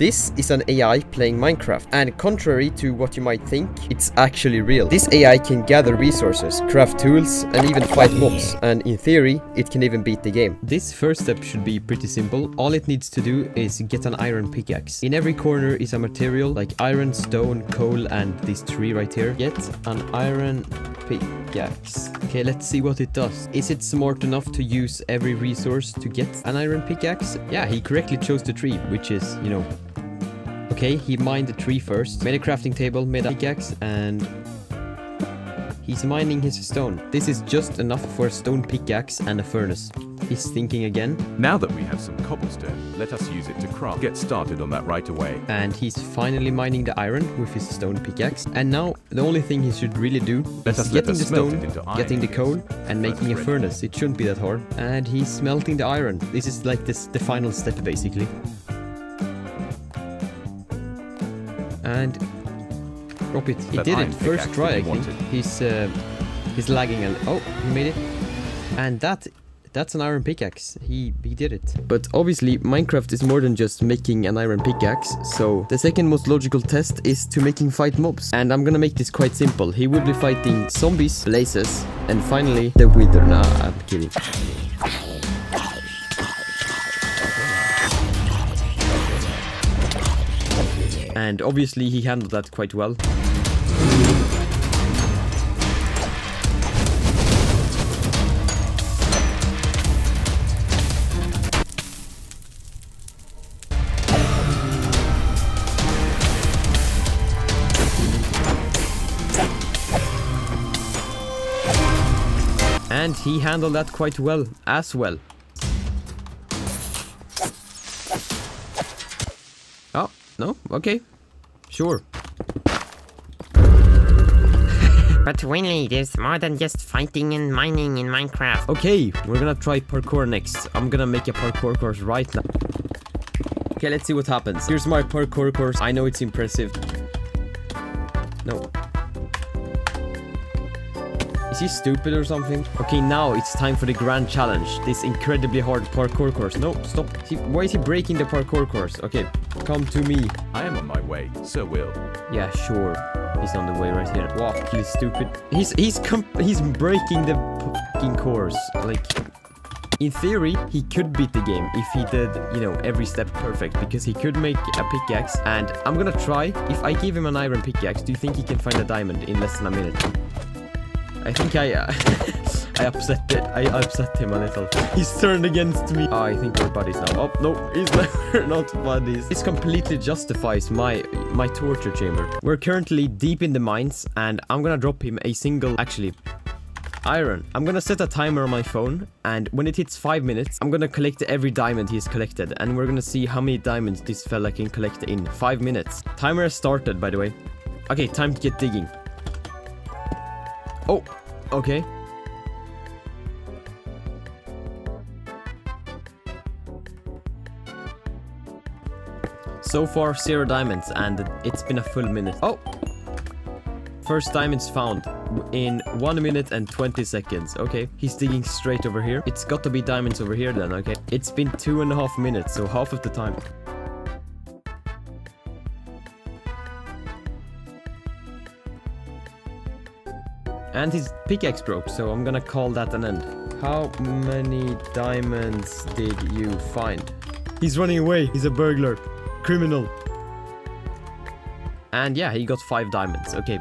This is an AI playing Minecraft, and contrary to what you might think, it's actually real. This AI can gather resources, craft tools, and even fight mobs, and in theory, it can even beat the game. This first step should be pretty simple. All it needs to do is get an iron pickaxe. In every corner is a material like iron, stone, coal, and this tree right here. Get an iron pickaxe. Okay, let's see what it does. Is it smart enough to use every resource to get an iron pickaxe? Yeah, he correctly chose the tree, which is, you know... Okay, he mined the tree first, made a crafting table, made a pickaxe, and... He's mining his stone. This is just enough for a stone pickaxe and a furnace. He's thinking again, Now that we have some cobblestone, let us use it to craft. Get started on that right away. and he's finally mining the iron with his stone pickaxe. And now, the only thing he should really do Let is getting the stone, it into iron, getting the coal, and making a furnace. It shouldn't be that hard. And he's smelting the iron. This is like this the final step, basically. And drop it. He That did it first try. I think wanted. he's uh, he's lagging. And oh, he made it. And that that's an iron pickaxe. He he did it. But obviously Minecraft is more than just making an iron pickaxe. So the second most logical test is to making fight mobs. And I'm gonna make this quite simple. He will be fighting zombies, blazes, and finally the wither. Nah, I'm kidding. And obviously he handled that quite well. And he handled that quite well as well. Oh, no? Okay. Sure. But Winnie, there's more than just fighting and mining in Minecraft. Okay, we're gonna try parkour next. I'm gonna make a parkour course right now. Okay, let's see what happens. Here's my parkour course. I know it's impressive. No. Is he stupid or something? Okay, now it's time for the grand challenge. This incredibly hard parkour course. No, stop. He- why is he breaking the parkour course? Okay, come to me. I am on my way, Sir Will. Yeah, sure. He's on the way right here. Wow, he's stupid. He's he's he's breaking the fucking course. Like, in theory, he could beat the game if he did, you know, every step perfect because he could make a pickaxe. And I'm gonna try. If I give him an iron pickaxe, do you think he can find a diamond in less than a minute? I think I uh, I upset it. I upset him a little. He's turned against me. Oh, I think we're buddies now. Oh no, he's not buddies. This completely justifies my my torture chamber. We're currently deep in the mines, and I'm gonna drop him a single. Actually, iron. I'm gonna set a timer on my phone, and when it hits five minutes, I'm gonna collect every diamond he's collected, and we're gonna see how many diamonds this fella can collect in five minutes. Timer has started, by the way. Okay, time to get digging. Oh, okay. So far, zero diamonds, and it's been a full minute. Oh! First diamonds found in 1 minute and 20 seconds. Okay, he's digging straight over here. It's got to be diamonds over here then, okay? It's been two and a half minutes, so half of the time. And his pickaxe broke, so I'm gonna call that an end. How many diamonds did you find? He's running away. He's a burglar. Criminal. And yeah, he got five diamonds. Okay,